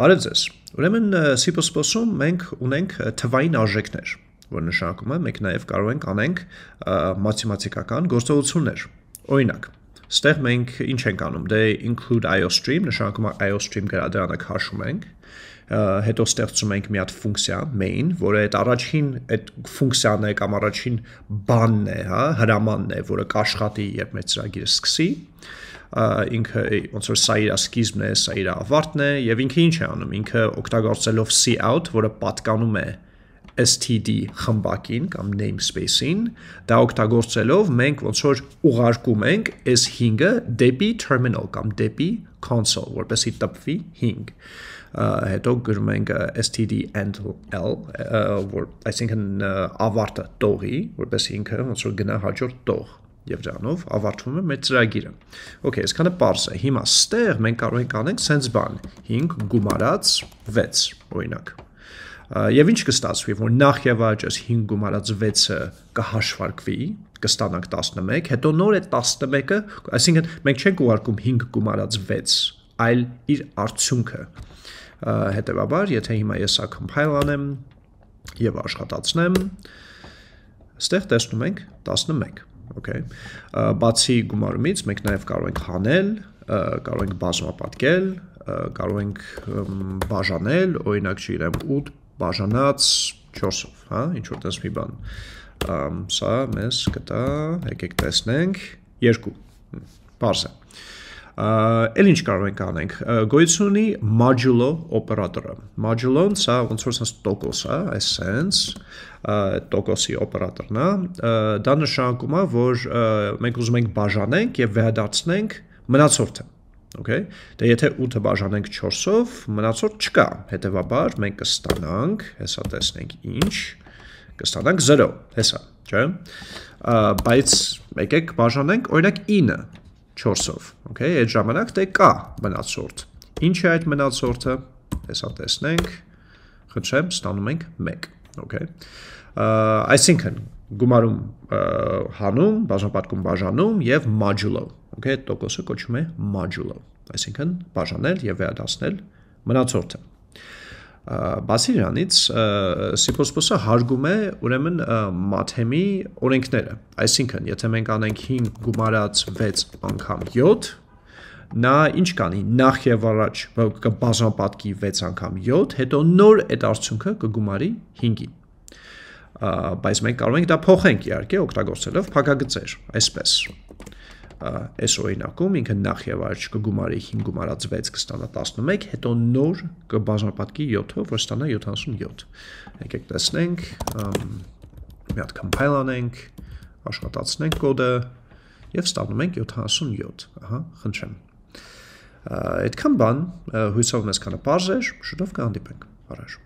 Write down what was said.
Բարև ձեզ։ Ուրեմն C++-ում մենք ունենք թվային արժեքներ, որ նշանակում է մենք նաև կարող ենք անենք մաթեմատիկական գործողություններ։ Օրինակ, ստեղ մենք ինչ ենք անում։ Դե include iostream, նշանակում է iostream գրադարանը քաշում ենք, հետո ստեղծում ենք մի հատ ֆունկցիա main, որը այդ առաջին այդ ֆունկցիան է կամ առաջին բանն է, հա, հրամանն է, որը կաշխատի, երբ մեր ծրագիրը սկսի ինքը ոնց որ սա իր սկիզբն է, սա իր ավարտն է եւ ինքը ինչ է անում։ Ինքը օգտագործելով cout, որը պատկանում է std խմբակին կամ namespace-ին, դա օգտագործելով մենք ոնց որ ուղարկում ենք s 5-ը դեպի terminal կամ դեպի console, որպեսզի տպվի 5 հետո գրում ենք std end l որ այսինքն ավարտը տողի որպեսզի ինքը ոնց որ գնա հաջորդ տող եւ դրանով ավարտվում է մեր ծրագիրը։ Okay, այսքանը པարս է։ Հիմա ստեղ մենք կարող ենք անենք sense բան 5 գումարած 6 օրինակ։ Եվ ինչ կստացվի, որ նախ եւ առաջ այս 5 գումարած 6-ը կհաշվարկվի, կստանանք 11, հետո նոր է 11-ը, այսինքն մենք չենք ուղարկում 5 գումարած 6, այլ իր արդյունքը։ Հետևաբար, եթե հիմա ես սա compile անեմ եւ աշխատացնեմ, ստեղ տեսնում ենք 11 okay բացի գումարումից մենք նաև կարող ենք հանել կարող ենք բազմապատկել կարող ենք բաժանել օրինակ չգիտեմ 8 բաժանած 4-ով հա ինչ որ տես մի բան սա մեզ կտա եկեք տեսնենք 2 բարձ է Էլ ինչ կարող ենք անենք։ Գոյություն ունի modulo օպերատորը։ Modulo-ն սա ոնց որ sense տոկոս է, essence տոկոսի օպերատորն է։ Դա նշանակում է, որ մենք ուզում ենք բաժանենք եւ վերադարձնենք մնացորդը։ Okay։ Դե եթե 8-ը բաժանենք 4-ով, մնացորդ չկա։ Հետևաբար մենք կստանանք, հեսա տեսնենք ինչ, կստանանք 0, հեսա, չէ՞։ Բայց եկեք բաժանենք օրինակ 9 4-ով, okay, այդ ժամանակ դե կա մնացորդ։ Ինչ է այդ մնացորդը։ Հեսա տեսնենք։ Խնդրեմ, ստանում ենք 1, okay։ Այսինքն գումարում հանում, բաժանապատկում բաժանում եւ modulo, okay, տոկոսը կոչվում է modulo, այսինքն բաժանել եւ վերադասնել մնացորդը։ Բացի դրանից C++-ը հարգում է ուրեմն մաթեմի օրենքները։ Այսինքն, եթե մենք անենք 5 գումարած 6 անգամ 7, նա ինչ կանի նախ եւ առաջ կբազմապատկի 6 անգամ 7, հետո նոր այդ արդյունքը կգումարի 5-ին։ Բայց մենք կարող ենք դա փոխենք իհարկե օգտագործելով փակագծեր, այսպես այս օրինակում ինքը նախ եւ առաջ կգումարի 5 գումարած 6 կստանա 11, հետո նոր կբաժանապատկի 7-ով, որ ստանա 77։ Եկեք տեսնենք, մի հատ compile անենք, աշխատացնենք կոդը եւ ստանում ենք 77։ Ահա, խնդրեմ։ Այդքան բան, հույսով մեզ քանը բարձր, շուտով կհանդիպենք։ Առաջ